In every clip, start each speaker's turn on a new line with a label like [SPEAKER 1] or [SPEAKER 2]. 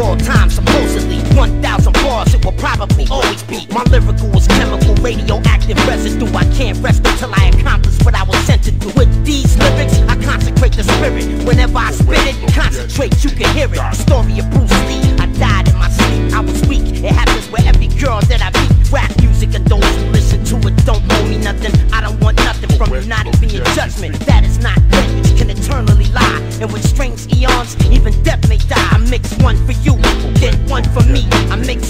[SPEAKER 1] All time, supposedly 1,000 bars, it will probably always be. My lyrical is chemical, radioactive residue. I can't rest until I accomplish what I was sent to do. With these lyrics, I consecrate the spirit. Whenever I spit it, concentrate, you can hear it. Story of one for you, get one for me. I make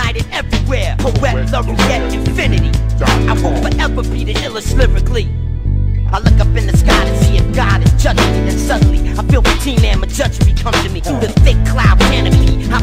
[SPEAKER 1] united everywhere. Poet, laureate, infinity. I will forever be the illest lyrically. I look up in the sky to see if God is judging me. and suddenly, I feel my team and my judgment come to me. Through the thick cloud canopy, I